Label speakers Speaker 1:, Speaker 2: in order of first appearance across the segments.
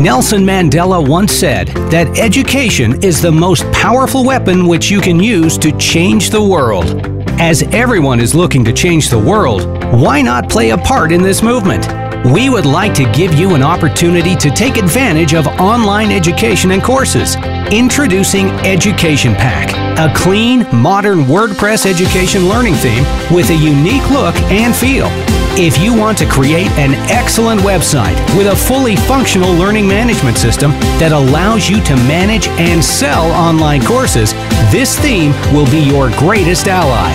Speaker 1: Nelson Mandela once said that education is the most powerful weapon which you can use to change the world. As everyone is looking to change the world, why not play a part in this movement? We would like to give you an opportunity to take advantage of online education and courses. Introducing Education Pack, a clean, modern WordPress education learning theme with a unique look and feel. If you want to create an excellent website with a fully functional learning management system that allows you to manage and sell online courses, this theme will be your greatest ally.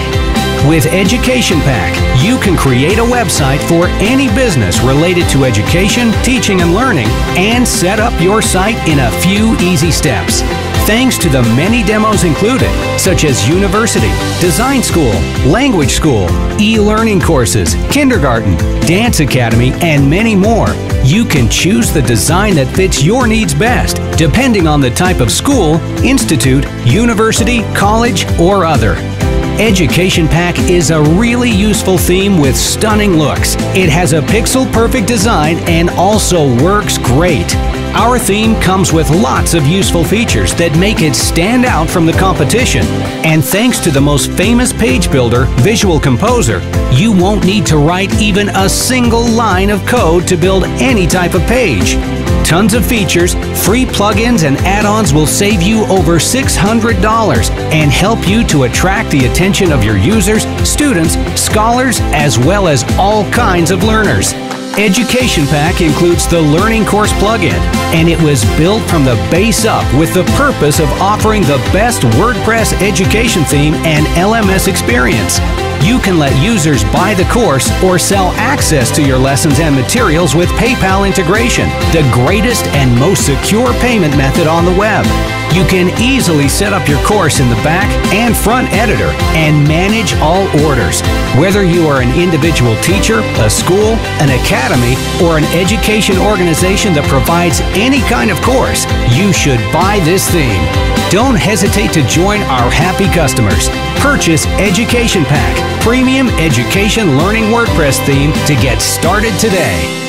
Speaker 1: With Education Pack, you can create a website for any business related to education, teaching, and learning, and set up your site in a few easy steps. Thanks to the many demos included, such as university, design school, language school, e-learning courses, kindergarten, dance academy, and many more, you can choose the design that fits your needs best, depending on the type of school, institute, university, college, or other. Education Pack is a really useful theme with stunning looks. It has a pixel perfect design and also works great. Our theme comes with lots of useful features that make it stand out from the competition. And thanks to the most famous page builder, Visual Composer, you won't need to write even a single line of code to build any type of page. Tons of features, free plugins, and add ons will save you over $600 and help you to attract the attention of your users, students, scholars, as well as all kinds of learners. Education Pack includes the Learning Course plugin, and it was built from the base up with the purpose of offering the best WordPress education theme and LMS experience. You can let users buy the course or sell access to your lessons and materials with PayPal integration, the greatest and most secure payment method on the web. You can easily set up your course in the back and front editor and manage all orders. Whether you are an individual teacher, a school, an academy, or an education organization that provides any kind of course, you should buy this theme. Don't hesitate to join our happy customers. Purchase Education Pack, premium education learning WordPress theme to get started today.